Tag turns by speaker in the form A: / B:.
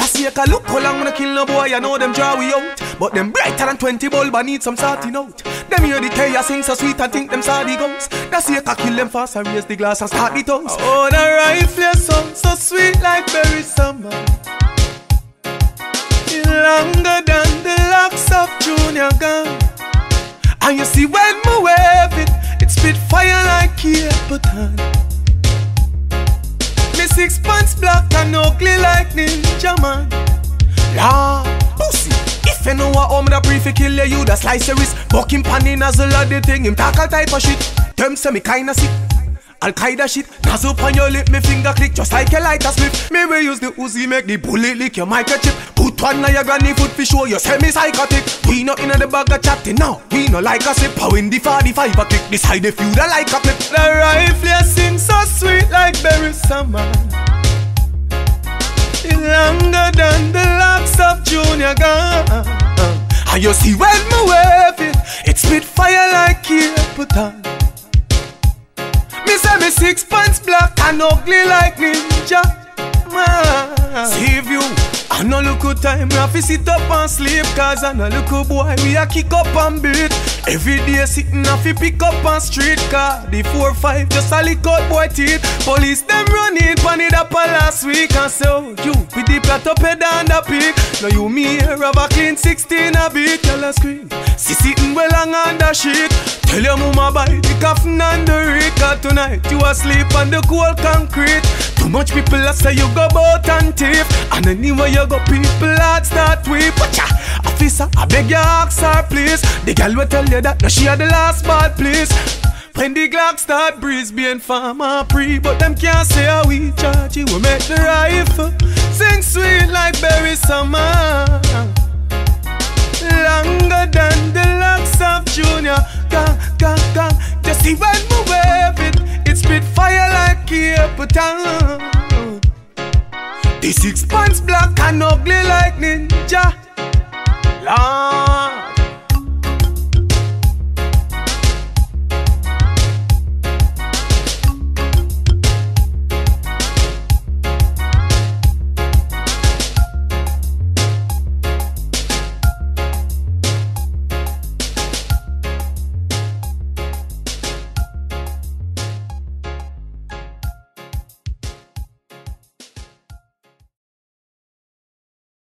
A: That's here, look how long when I kill no boy, I know them draw we out. But them brighter than 20 bulb, I need some sorting out. Them hear the tell sing so sweet and think them sorry goes. That's here, kill them fast and raise the glass and start the toast. Oh, the rifle song, so sweet like Beres Hammond. Longer than the locks of Junior Gong. And you see when me wave it, it spit fire like Cape Me like Ninjaman. La pussy. If you know what home the brief kill you, you the slice your wrist. Bucking pan in as a lot the thing, him talk type of shit. Them say me kinda sick. Al Qaeda shit, nozzle on your lip, me finger click just like a lighter slip. Me we use the Uzi make the bullet lick your microchip. Put one on your granny foot for show you semi psychotic. We not in the bag of chatting now, we no like a sip. How in the 45 a kick, decide if you da like a clip. The rifle sing so sweet like Beres Hammond. And you see when me wave it, it spit fire like Cape me say me six pants black and ugly like ninja. Man. Save you. I no look good time, me have to sit up and sleep Cause I no look good boy, we a kick up and beat Every day sitting have to pick up on street car The 4-5 just a lick out boy teeth Police them running, pan it last week And so you with the plat up head and the peak. Now you me here have a clean 16 a beat Tell a scream, see sitting well long on the sheet. Tell your mama buy the coffin and the Cause tonight you asleep on the cold concrete. Too much people I say you go bout and thief. And anyway you go people heart start weep. Watcha Officer I beg you ask her please. The girl will tell you that now she had the last bad please when the Glock start being farmer pre But them can't say how we charge you We make the rifle Sing sweet like Beres Hammond. Longer than the locks of Junior. Gang, gang, gang Just see when we wave it It spit fire like Cape the six pants black and ugly like ninja. Long